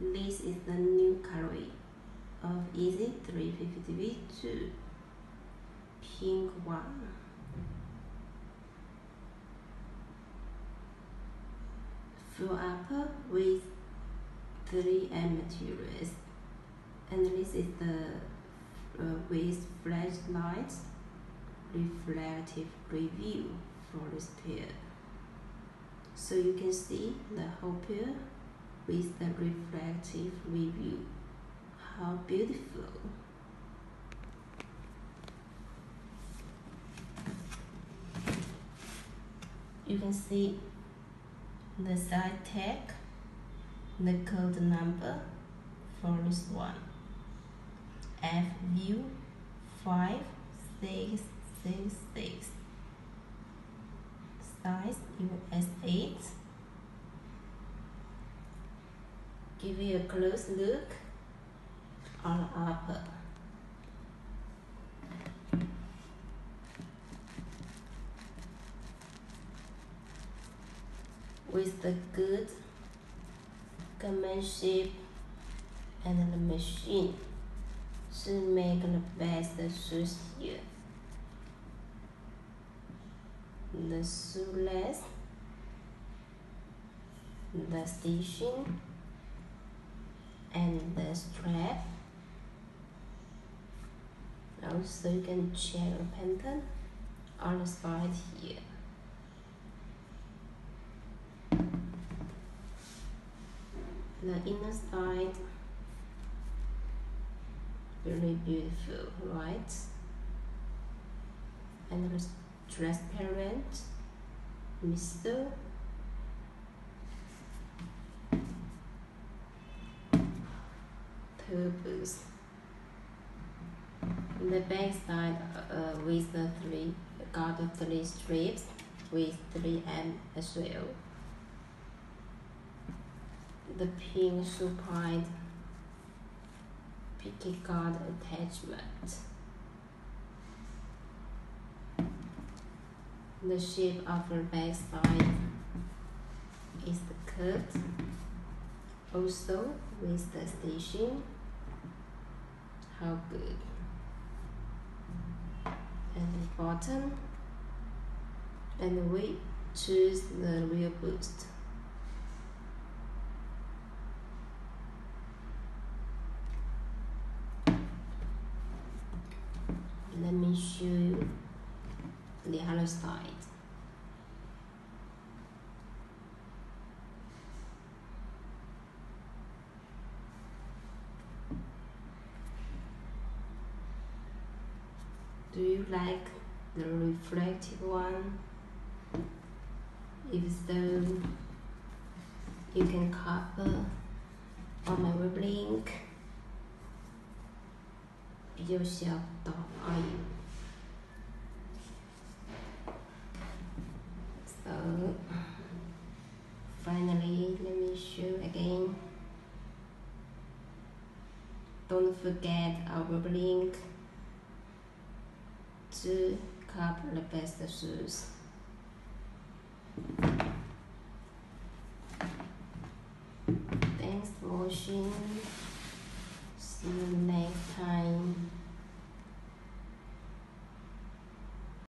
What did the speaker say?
This is the new color of Yeezy 350 V2 pink one. Full upper with 3M materials and this is the uh, with flashlight reflective review for this pair. So you can see the whole pair with the reflective review. How beautiful! You can see the side tag, the code number for this one. FU 5666 size US 8 give you a close look on upper with the good companionship and the machine to make the best shoes here. The shoelace, the stitching, and the strap. Also, you can check the pattern on the side here. The inner side really beautiful, right? And transparent mister purpose. The back side uh, with the three got three strips with 3M as well. The pink supplied picket guard attachment. The shape of the back side is the cut, also with the stitching. How good. And the bottom, and we choose the real boost. let me show you the other side do you like the reflective one if so you can cover on my web link 比较小的而已。So finally, let me show again. Don't forget our link To couple the best shoes. Thanks for watching. See you next time.